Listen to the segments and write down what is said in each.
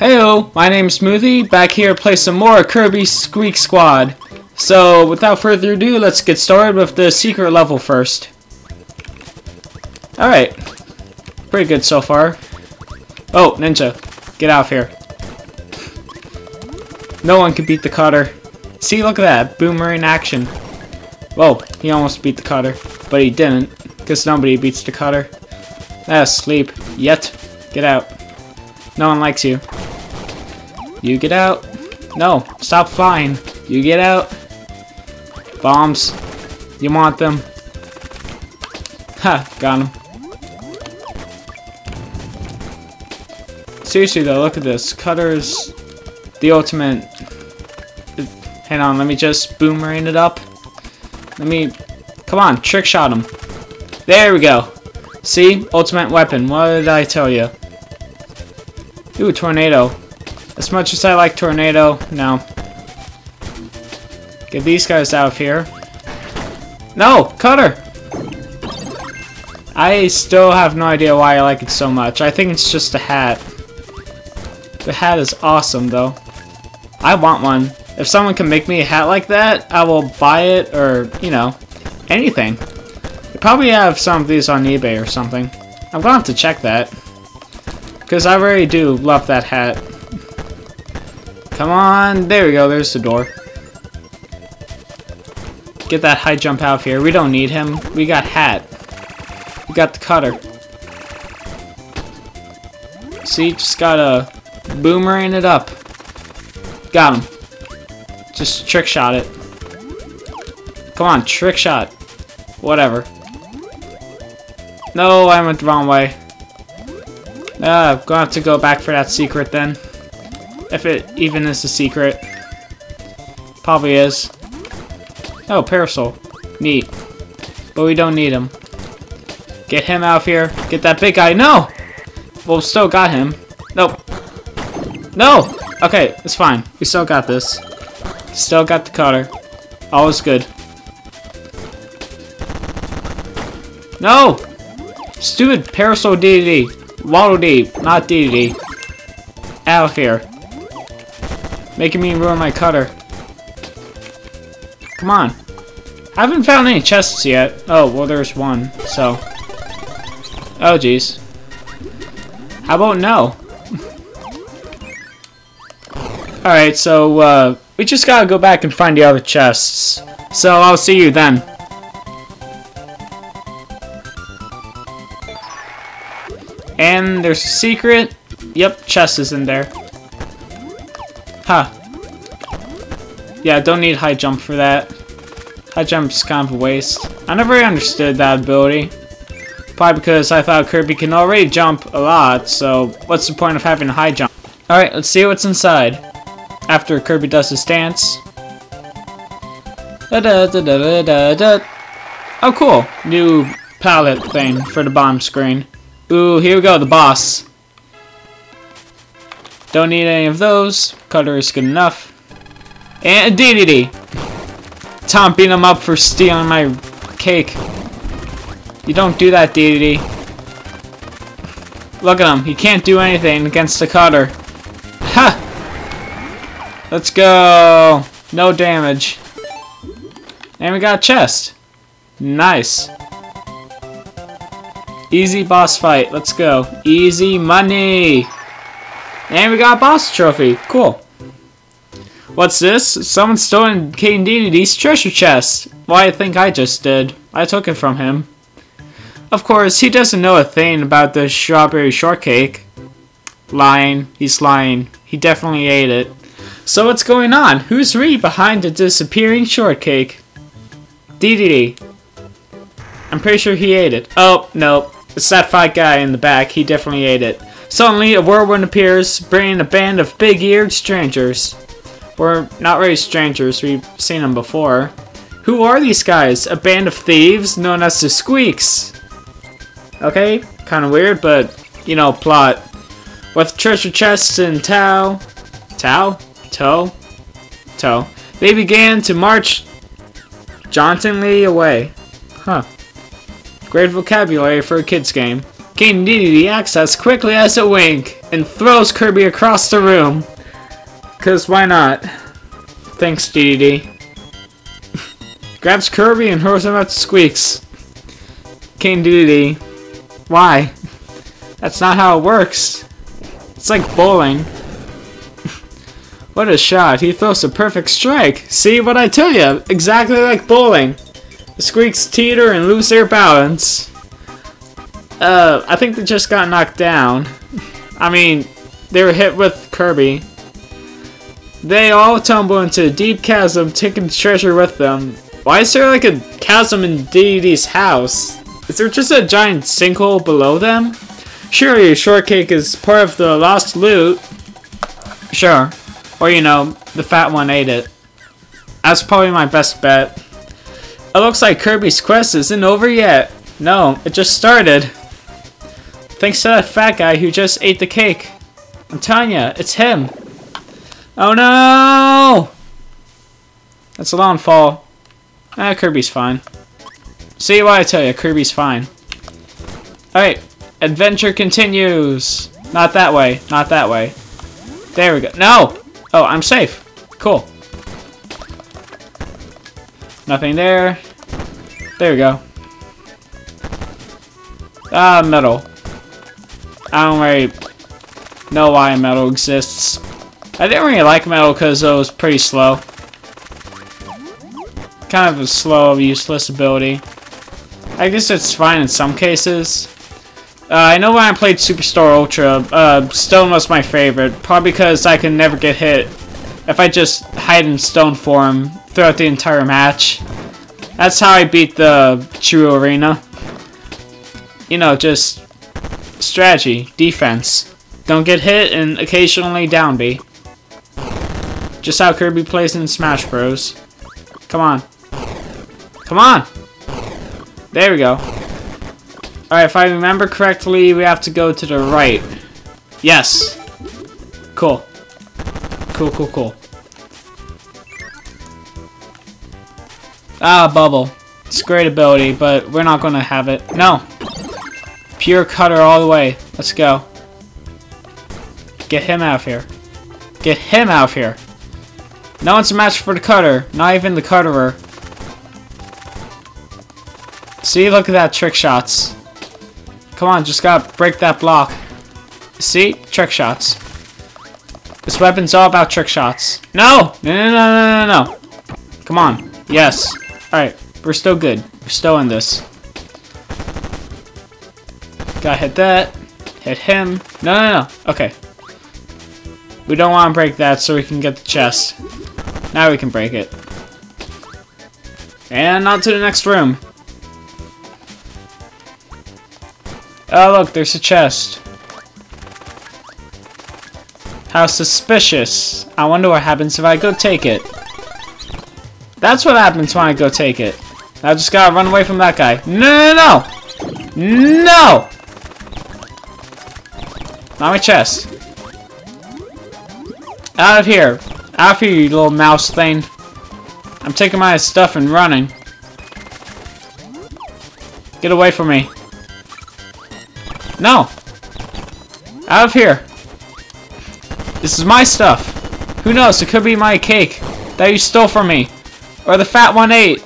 Heyo, my name's Smoothie, back here to play some more Kirby Squeak Squad. So, without further ado, let's get started with the secret level first. Alright. Pretty good so far. Oh, Ninja. Get out of here. No one can beat the cutter. See, look at that. Boomerang action. Whoa, he almost beat the cutter. But he didn't, because nobody beats the cutter. Ah, sleep. Yet. Get out. No one likes you. You get out. No, stop flying. You get out. Bombs. You want them. Ha, got him. Seriously though, look at this. Cutter's the ultimate. Hang on, let me just boomerang it up. Let me. Come on, trick shot him. There we go. See? Ultimate weapon. What did I tell you? Ooh, a tornado. As much as I like tornado, no. Get these guys out of here. No! Cutter! I still have no idea why I like it so much. I think it's just a hat. The hat is awesome, though. I want one. If someone can make me a hat like that, I will buy it, or, you know, anything. They probably have some of these on eBay or something. I'm gonna have to check that. Because I really do love that hat. Come on, there we go, there's the door. Get that high jump out of here. We don't need him. We got hat. We got the cutter. See, just gotta boomerang it up. Got him. Just trick shot it. Come on, trick shot. Whatever. No, I went the wrong way. Ah, I'm gonna have to go back for that secret then. If it even is a secret. Probably is. Oh, Parasol. Neat. But we don't need him. Get him out of here. Get that big guy. No! Well, still got him. Nope. No! Okay, it's fine. We still got this. Still got the cutter. All is good. No! Stupid Parasol Dedede. Waddle Dee, not Dedede. Out of here. Making me ruin my cutter. Come on. I haven't found any chests yet. Oh, well there's one, so. Oh, jeez. How about no? Alright, so, uh, we just gotta go back and find the other chests. So, I'll see you then. And there's a secret. Yep, chest is in there. Huh. Yeah, don't need high jump for that. High jump's kind of a waste. I never really understood that ability. Probably because I thought Kirby can already jump a lot, so what's the point of having a high jump? Alright, let's see what's inside. After Kirby does his dance. Da -da -da Oh, cool. New palette thing for the bottom screen. Ooh, here we go, the boss. Don't need any of those. Cutter is good enough. And Dedede. Tom beat him up for stealing my cake. You don't do that, Dedede. Look at him. He can't do anything against the cutter. Ha! Let's go. No damage. And we got a chest. Nice. Easy boss fight. Let's go. Easy money. And we got a boss trophy. Cool. What's this? Someone stolen King Dedede's treasure chest. Why, I think I just did. I took it from him. Of course, he doesn't know a thing about the strawberry shortcake. Lying. He's lying. He definitely ate it. So what's going on? Who's really behind the disappearing shortcake? Dedede. I'm pretty sure he ate it. Oh, no. It's that fat guy in the back. He definitely ate it. Suddenly, a whirlwind appears, bringing a band of big-eared strangers. We're not really strangers. We've seen them before. Who are these guys? A band of thieves known as the Squeaks. Okay, kind of weird, but, you know, plot. With treasure chests and Tao. Tao? Toe? Toe. They began to march jauntily away. Huh. Great vocabulary for a kid's game. King Dedede acts as quickly as a wink and throws Kirby across the room. Cause why not? Thanks, Dedede. Grabs Kirby and hurls him out to Squeaks. King Dedede. Why? That's not how it works. It's like bowling. what a shot. He throws a perfect strike. See what I tell you? Exactly like bowling. The Squeaks teeter and lose their balance. Uh, I think they just got knocked down. I mean, they were hit with Kirby. They all tumble into a deep chasm, taking the treasure with them. Why is there like a chasm in Dedede's house? Is there just a giant sinkhole below them? Surely Shortcake is part of the lost loot. Sure. Or, you know, the fat one ate it. That's probably my best bet. It looks like Kirby's quest isn't over yet. No, it just started. Thanks to that fat guy who just ate the cake. I'm telling ya, it's him. Oh no! That's a long fall. Ah, Kirby's fine. See why I tell you, Kirby's fine. Alright, adventure continues. Not that way, not that way. There we go. No! Oh, I'm safe. Cool. Nothing there. There we go. Ah, metal. I don't really know why metal exists. I didn't really like metal because it was pretty slow. Kind of a slow, useless ability. I guess it's fine in some cases. Uh, I know when I played Superstar Ultra, uh, Stone was my favorite. Probably because I can never get hit if I just hide in Stone form throughout the entire match. That's how I beat the True Arena. You know, just strategy, defense. Don't get hit and occasionally down B. Just how Kirby plays in Smash Bros. Come on. Come on! There we go. Alright, if I remember correctly, we have to go to the right. Yes. Cool. Cool, cool, cool. Ah, Bubble. It's a great ability, but we're not going to have it. No. Pure cutter all the way. Let's go. Get him out of here. Get him out of here. No one's a match for the cutter. Not even the cutterer. See, look at that trick shots. Come on, just gotta break that block. See? Trick shots. This weapon's all about trick shots. No! No, no, no, no, no, no. Come on. Yes. Alright, we're still good. We're still in this. Gotta hit that. Hit him. No, no, no. Okay. We don't want to break that so we can get the chest. Now we can break it. And on to the next room. Oh, look, there's a chest. How suspicious. I wonder what happens if I go take it. That's what happens when I go take it. I just gotta run away from that guy. No, no, no! No! Not my chest. Out of here. Out of here, you little mouse thing. I'm taking my stuff and running. Get away from me. No! Out of here! This is my stuff! Who knows, it could be my cake that you stole from me. Or the fat one ate.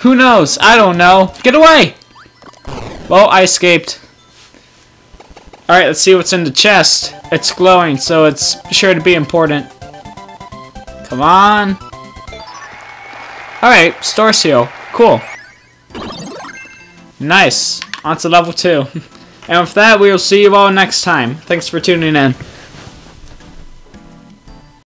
Who knows? I don't know. Get away! Well, I escaped. Alright, let's see what's in the chest. It's glowing, so it's sure to be important. Come on. Alright, store seal. Cool. Nice. On to level 2. And with that, we will see you all next time. Thanks for tuning in.